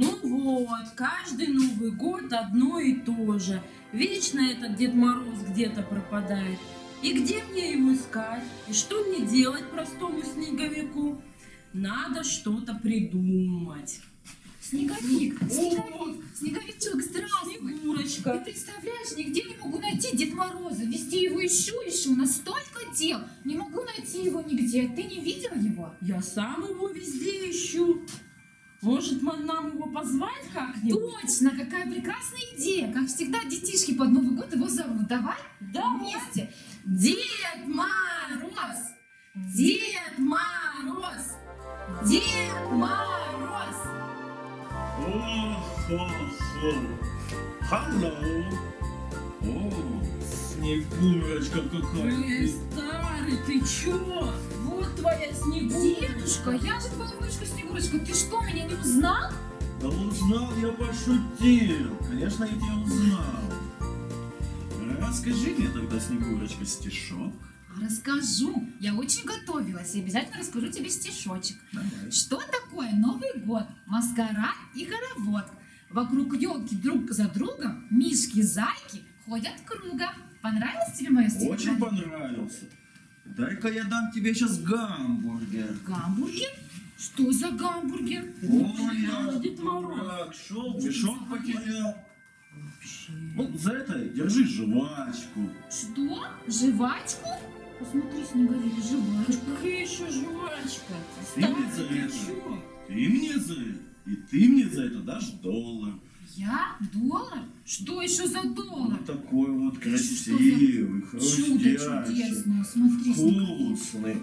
Ну вот, каждый Новый год одно и то же. Вечно этот Дед Мороз где-то пропадает. И где мне его искать? И что мне делать простому снеговику? Надо что-то придумать. Снеговик, снеговик, снеговичок, здравствуй. Ты Снегурочка. представляешь, нигде не могу найти Дед Мороза. Везде его ищу, ищу, на столько дел. Не могу найти его нигде. Ты не видел его? Я сам его везде ищу. Может, нам его позвать как-нибудь? Точно, какая прекрасная идея. Как всегда, детишки под Новый год его зовут. Давай Да, вместе. Дед Мороз! Дед Мороз! Дед Мороз! О-хо-хо. Hello. О, Снегурочка Эй, какая. старый, ты чё? Твоя Снегурочка. Дедушка, я же твоя внучка Снегурочка. Ты что, меня не узнал? Да узнал, я пошутил. Конечно, я тебя узнал. Расскажи мне тогда, Снегурочка, стишок. Расскажу. Я очень готовилась и обязательно расскажу тебе стишочек. Давай. Что такое Новый год? Маскарад и хоровод. Вокруг елки друг за другом мишки-зайки ходят кругом. Понравилось тебе мое стихотворение? Очень понравился. Дай-ка я дам тебе сейчас гамбургер. Гамбургер? Что за гамбургер? Ой, я Дед ж Мороз. дурак, шел, мешок потерял. Ну, за это держи жвачку. Что? Жвачку? Посмотри, снеговик, жвачку. Какая еще жвачка? Ты мне за это. Ты мне за это, и ты мне за это дашь доллар. Я? Доллар? Что еще за доллар? Вот такой вот красивый, хрустящий, чудесное. Смотри, вкусный.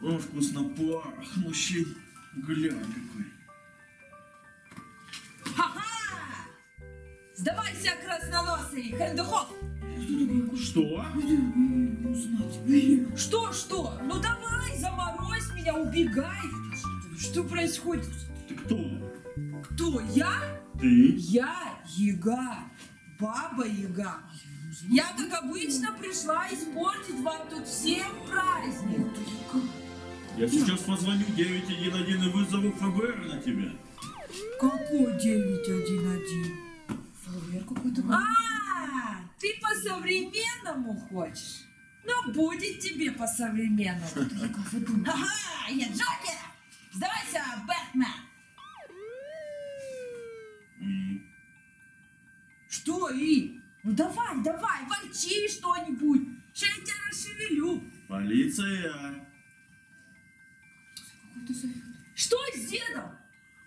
Ну, вкусно пахнущий. Глянь какой. Ха-ха! Сдавайся, красноносый Хендухов! Что? Что, что? Ну давай, заморозь меня, убегай! Что происходит? Ты кто? Кто, я? Ты? Я Яга, Баба Яга. Я, как обычно, пришла испортить вам тут всем праздник. Я сейчас позвоню 911 и вызову ФБР на тебя. Какой 911? Флэр какой-то. А, ты по-современному хочешь? Ну, будет тебе по-современному. Ага, я Джокер! Сдавайся, Бэтмен! Что, И? Ну давай, давай, ворчи что-нибудь. Сейчас я тебя расшевелю. Полиция. Что с дедом?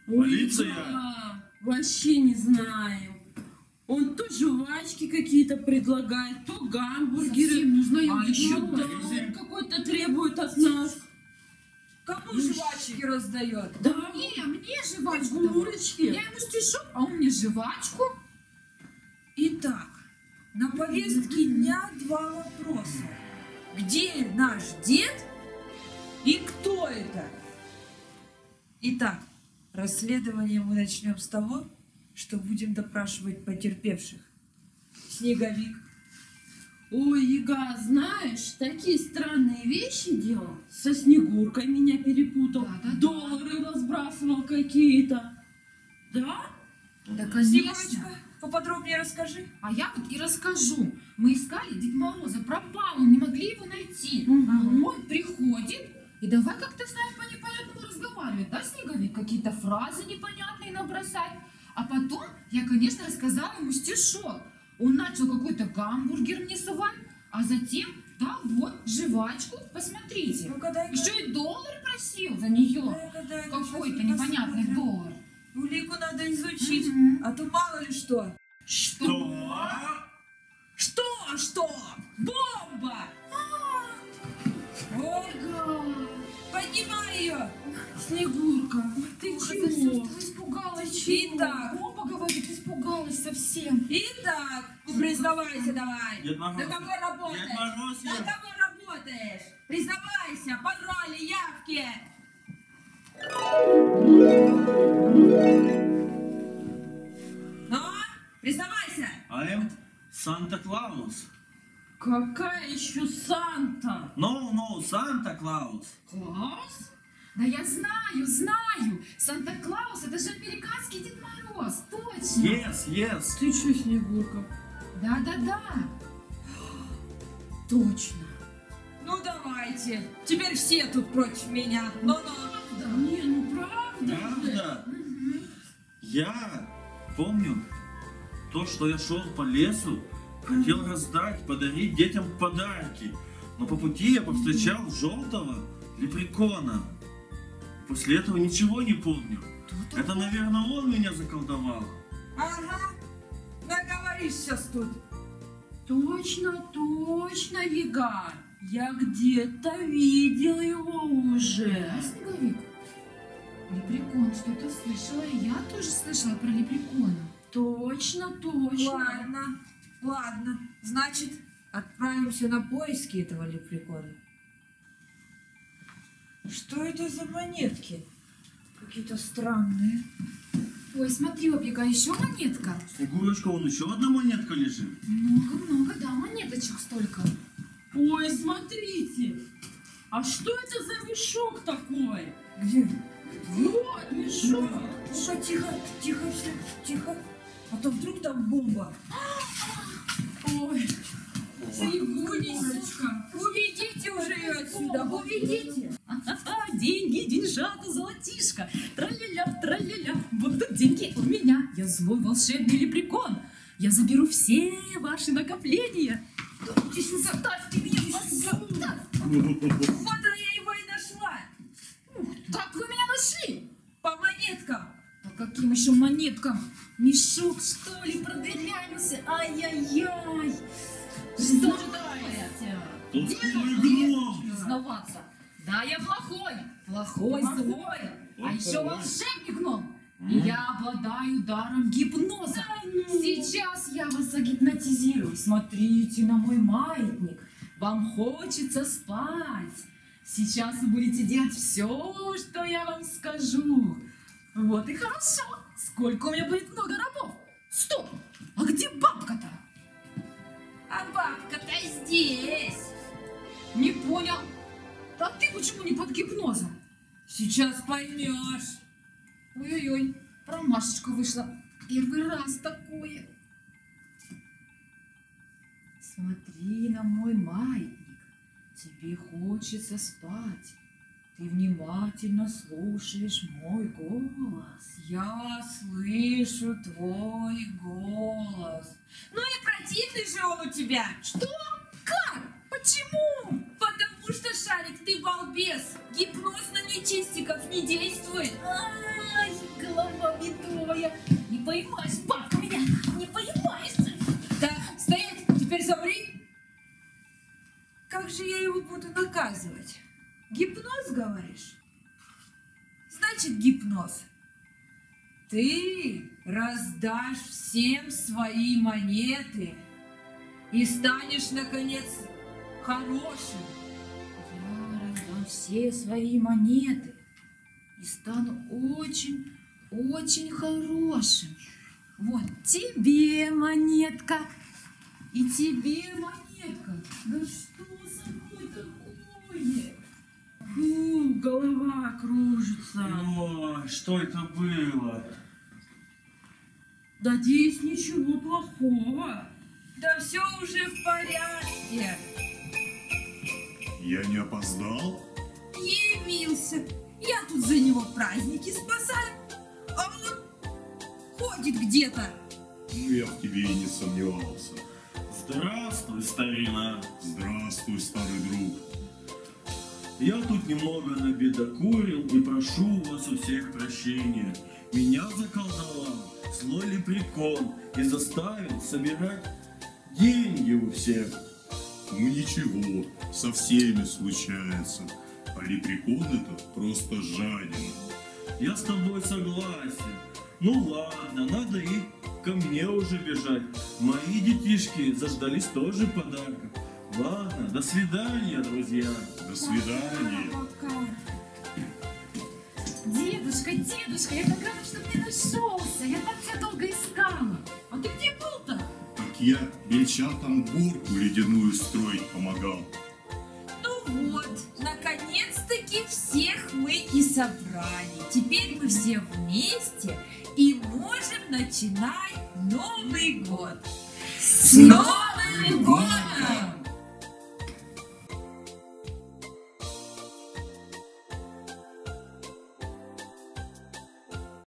Ой, Полиция. да, Вообще не знаю. Он то жвачки какие-то предлагает, то гамбургеры. Совсем нужна А еще доллар какой-то требует от нас. Кому жвачки раздает? Да, Не, мне жвачку. Снегурочки. Я ему стишок, а он мне жвачку. Итак, на повестке дня два вопроса. Где наш дед и кто это? Итак, расследование мы начнем с того, что будем допрашивать потерпевших. Снеговик, Ой, Яга, знаешь, такие странные вещи делал. Со Снегуркой меня перепутал. Да-да-да. Доллары разбрасывал какие-то. Да? Да, конечно. Снегурочка, поподробнее расскажи. А я вот и расскажу. Мы искали Дед Мороза, пропал, он, не могли его найти. Мгм. Он приходит, и давай как-то с нами по непонятному разговаривать, да, Снеговик? Какие-то фразы непонятные набросать. А потом я, конечно, рассказала ему стишок. Он начал какой-то гамбургер мне совать, а затем, да, вот, жвачку, посмотрите. Ну-ка, дай-ка. Еще и доллар просил за нее. Какой-то непонятный посмотрим. доллар. Улику надо изучить, а то мало ли что. Что? Что, что? Бомба! Ой, поднимай ее! Снегурка, ты Ох, чего? это ты испугалась, чего? Итак. Бомба, говорит, испугалась совсем. Итак, признавайся давай. Дед Мороз. На кого работаешь? Дед Мороз, На кого работаешь? Признавайся, пароли, явки. Ну, признавайся. I'm Santa Claus. Какая еще Санта? No, no, Santa Claus. Клаус? Да я знаю, знаю. Санта-Клаус это же американский Дед Мороз. Точно. Yes, yes. Ты что, Снегурка? Да-да-да. Точно. Ну давайте. Теперь все тут против меня. Ну-ну. Не, ну правда. Правда? Я помню то, что я шел по лесу, хотел раздать, подарить детям подарки. Но по пути я повстречал желтого лепрекона. После этого ничего не помню. Это, наверное, он меня заколдовал. Ага. Наговоришь сейчас тут. Точно, точно, Яга. Я где-то видел его уже. Снеговик? Лепрекон, что-то слышала. Я тоже слышала про лепрекона. Точно, точно. Ладно, ладно. Значит, отправимся на поиски этого лепрекона. Что это за монетки? Какие-то странные. Ой, смотри, Опика, еще монетка. Снегурочка, вон еще одна монетка лежит. Много-много, да, монеточек столько. Ой, смотрите. А что это за мешок такой? Где? Вот мешок. Ну-ка, тихо, тихо, все, тихо. А то вдруг там бомба. Ой, Снегурочка. Уведите уже ее отсюда, уведите. Деньги, деньжата, золотишко. Траля-ля, траля-ля. Будут деньги у меня. Я злой волшебный лепрекон. Я заберу все ваши накопления. Заставьте меня сюда. Вот монеткам? Мешок, что ли, продырявился? Ай-яй-яй. Что такое? Толстый гном. Признаваться. Да, я плохой. Плохой, злой. А еще волшебник гном. И я обладаю даром гипноза. Сейчас я вас загипнотизирую. Смотрите на мой маятник. Вам хочется спать. Сейчас вы будете делать все, что я вам скажу. Вот и хорошо. Сколько у меня будет много рабов? Стоп! А где бабка-то? А бабка-то здесь. Не понял. А ты почему не под гипнозом? Сейчас поймешь. Ой-ой-ой, промашечка вышла. Первый раз такое. Смотри на мой маятник. Тебе хочется спать. Ты внимательно слушаешь мой голос. Я слышу твой голос. Ну и противный же он у тебя. Что? Как? Почему? Потому что, Шарик, ты балбес. Гипноз на нечистиков не действует. Ай, голова бедовая. Не поймаешь, бабка меня, не поймаешь. Так, стоять, теперь замри. Как же я его буду наказывать? Гипноз, говоришь? Значит, гипноз. Ты раздашь всем свои монеты и станешь, наконец, хорошим. Я раздам все свои монеты и стану очень, очень хорошим. Вот тебе монетка и тебе монетка. Кружится. Ой, что это было? Надеюсь, ничего плохого. Да все уже в порядке. Я не опоздал? Явился. Я тут за него праздники спасаю. А он ходит где-то. Ну, я в тебе и не сомневался. Здравствуй, старина. Здравствуй, старый друг. Я тут немного набедокурил и прошу у вас у всех прощения. Меня заколдовал злой лепрекон и заставил собирать деньги у всех. Ну ничего, со всеми случается. А лепрекон этот просто жаден. Я с тобой согласен. Ну ладно, надо и ко мне уже бежать. Мои детишки заждались тоже подарков. Ладно, до свидания, друзья. До свидания. Дедушка, дедушка, я так рада, что ты нашелся. Я так тебя долго искала. А ты где был-то? Так я бельчатам горку ледяную строить помогал. Ну вот, наконец-таки всех мы и собрали. Теперь мы все вместе и можем начинать Новый год. С Новым годом!